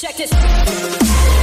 Check this.